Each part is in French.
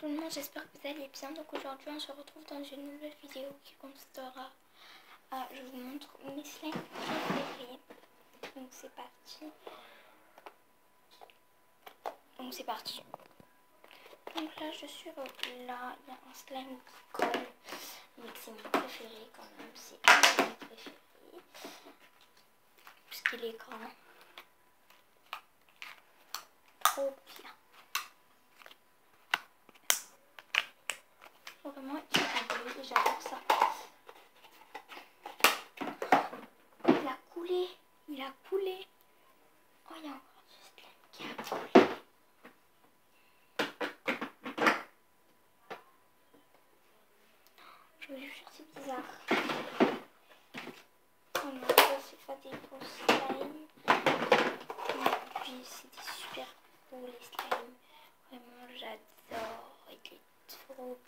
tout le monde, j'espère que vous allez bien. Donc aujourd'hui on se retrouve dans une nouvelle vidéo qui consistera à, je vous montre mes slimes préférés. Donc c'est parti. Donc c'est parti. Donc là je suis là, il y a un slime qui colle. Donc c'est mon préféré quand même, c'est un de mes préférés. Puisqu'il est grand. Trop bien. Vraiment, il a bleu et j'adore ça. Il a coulé. Il a coulé. Oh, il y a encore slime qui a coulé. Je vous jure, c'est bizarre. Non, ça c'est pas des beaux slimes. Et puis des super beaux les slimes. Vraiment, j'adore. Il est trop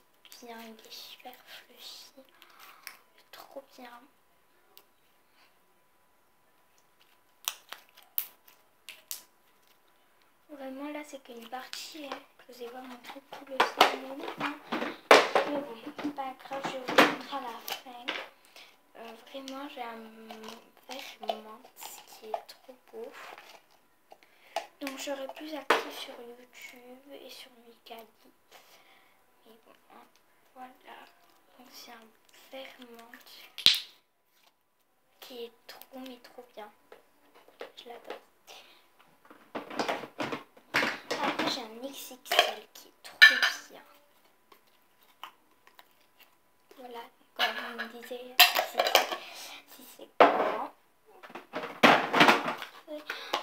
il est super fluffy. Trop bien. Vraiment là c'est qu'une partie, hein. je vous ai pas montré tout le slime. Hein. Mais bon, pas grave, je vous montre à la fin. Euh, vraiment j'ai un vert menthe qui est trop beau. Donc je serai plus active sur YouTube et sur Mikali. Mais bon, hein, voilà. Donc c'est un vert menthe qui est trop mais trop bien. Je l'adore. Après j'ai un XXL qui est trop bien. Voilà, comme vous me disiez si c'est grand.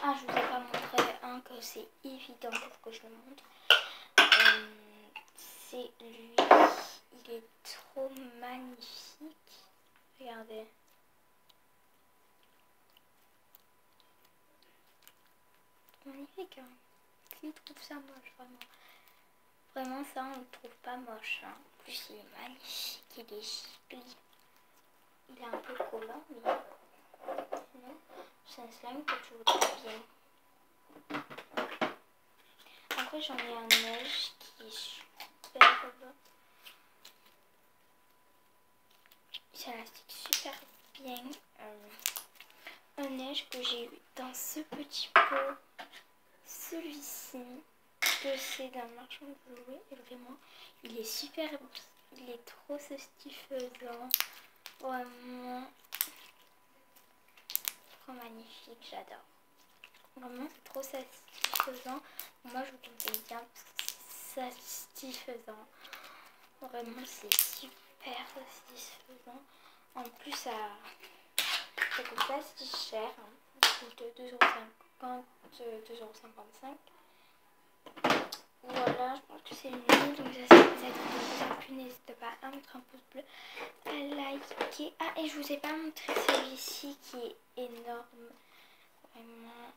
Ah, je vous ai pas montré un que c'est évident pour que je le montre. Euh, c'est lui. Il est trop magnifique. Regardez. Magnifique, hein. Qui trouve ça moche, vraiment? Vraiment, ça, on le trouve pas moche. Hein. En plus, il est magnifique, il est. Il est un peu collant, mais c'est un slime que je voudrais bien. Après, j'en ai un neige qui est superbe. Ça super bien. Euh, un neige que j'ai eu dans ce petit pot. Celui-ci que c'est d'un marchand de jouets et vraiment il est super il est trop satisfaisant. Vraiment. Trop magnifique j'adore. Vraiment c'est trop satisfaisant. Moi je vous conseille bien satisfaisant. Vraiment c'est super satisfaisant en plus ça ça coûte pas si cher hein. ça coûte 2,50 2,55€ voilà, je pense que c'est mieux. Donc j'espère que vidéo vous a plu. N'hésitez pas à mettre un pouce bleu, à liker. Ah, et je vous ai pas montré celui-ci qui est énorme. Vraiment.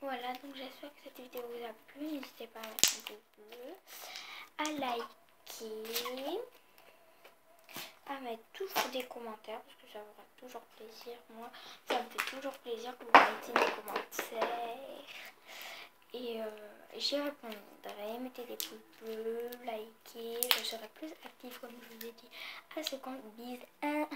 Voilà, donc j'espère que cette vidéo vous a plu. N'hésitez pas à mettre un pouce bleu, à liker à mettre toujours des commentaires parce que ça me fera toujours plaisir. Moi, ça me fait toujours plaisir que vous mettiez des commentaires. Et euh, j'y répondrai. Mettez des pouces bleus, likez. Je serai plus active comme je vous ai dit à ce compte. Bisous.